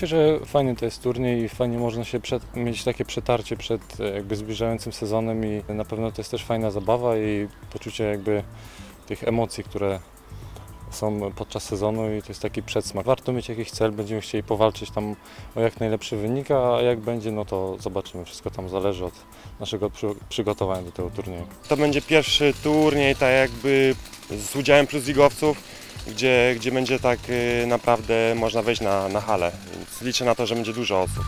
Myślę, że fajny to jest turniej i fajnie można się przed, mieć takie przetarcie przed e, jakby zbliżającym sezonem i na pewno to jest też fajna zabawa i poczucie jakby tych emocji, które są podczas sezonu i to jest taki przedsmak. Warto mieć jakiś cel, będziemy chcieli powalczyć tam o jak najlepszy wynik, a jak będzie, no to zobaczymy. Wszystko tam zależy od naszego przy, przygotowania do tego turnieju. To będzie pierwszy turniej tak jakby z udziałem plus ligowców, gdzie, gdzie będzie tak y, naprawdę można wejść na, na halę, więc liczę na to, że będzie dużo osób.